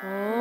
Oh.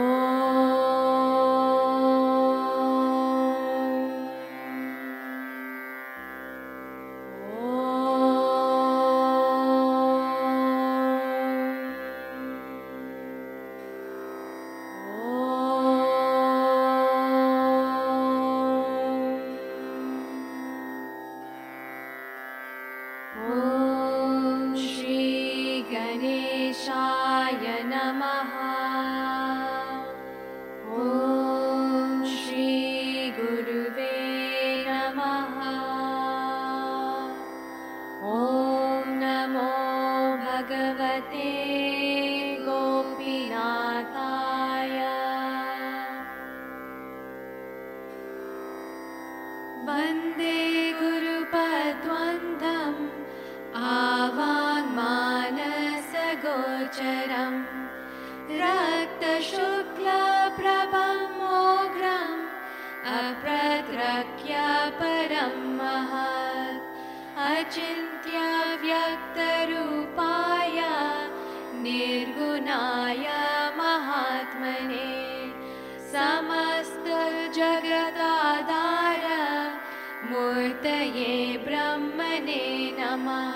भगवते गोपीनाथाय। वन्दे गुरुपद्वन्द्वम् आवाङ्मानसगोचरम्। रक्तशुक्लप्रभं मोघ्रम् अप्रद्रक्य परं महत् अचिन्त्य व्यक्तरूपाय निर्गुणाय महात्मने समस्तजगदाधार मूर्तये ब्रह्मणे नमः।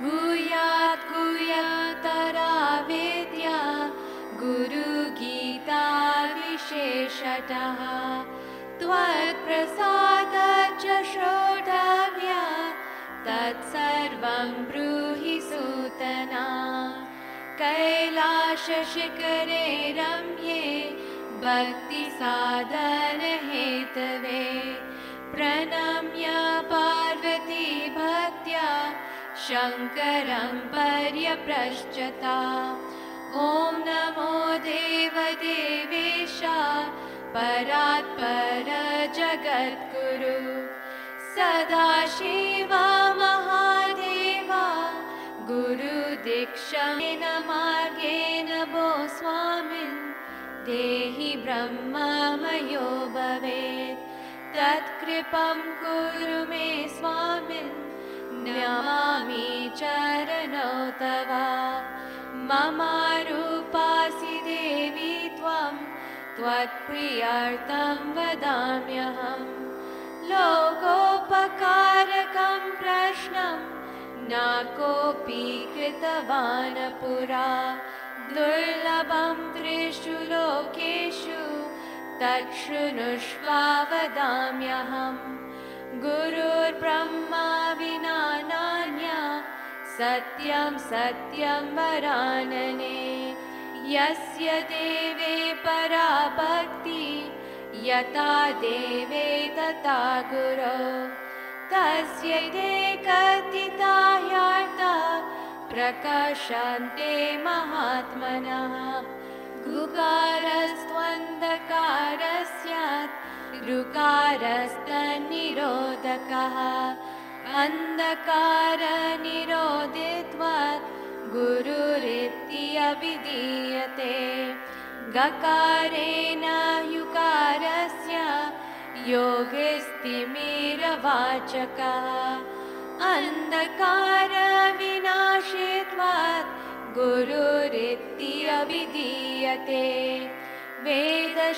भूयात् गुह्यतरा विद्या गुरुगीता विशेषतः त्वत्प्रसाद च श्रोतव्या ब्रूहि सूतना। कैलासशिखरे रम्ये भक्तिसाधनहेतवे प्रणम्य पार्वती भक्त्या शङ्करं पर्यप्रश्चता। ॐ नमो देवदेवेश परात्पर जगद्गुरु सदाशिवा गुरुदीक्षेन मार्गेण भो स्वामिन् देहि ब्रह्ममयो भवेत्। तत्कृपं कुरु मे स्वामिन् नमामि चरणौ तव मम रूपासि देवी त्वं। त्वत्प्रियार्थं वदाम्यहम् न कोऽपि कृतवान् पुरा दुर्लभं त्रिषु लोकेषु तच्छृणुष्व वदाम्यहम् गुरुर्ब्रह्मा विना नान्या सत्यं सत्यं वरानने। यस्य देवे परा भक्ति यथा देवे तथा गुरो। तस्य कथिता प्रकाशन्ते महात्मनः। गुकारस्त्वन्धकार स्यात् ऋकारस्तन्निरोधकः अन्धकारनिरोधित्वात् गुरुरित्यभिधीयते। गकारेण युकारस्य योगिस्तिमिरवाचकः। अन्धकारविनाशित्वात् गुरुरित्यभिधीयते वेदशास्त्रपुराणानि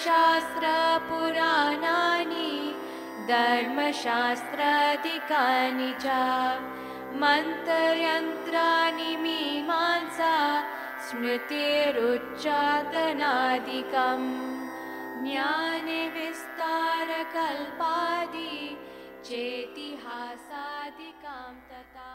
धर्मशास्त्राधिकानि च मन्त्रयन्त्राणि मीमांसा स्मृतिरुच्चाटनादिकम् ज्ञानविस्तारकल्पादि चेतिहासादिकां तथा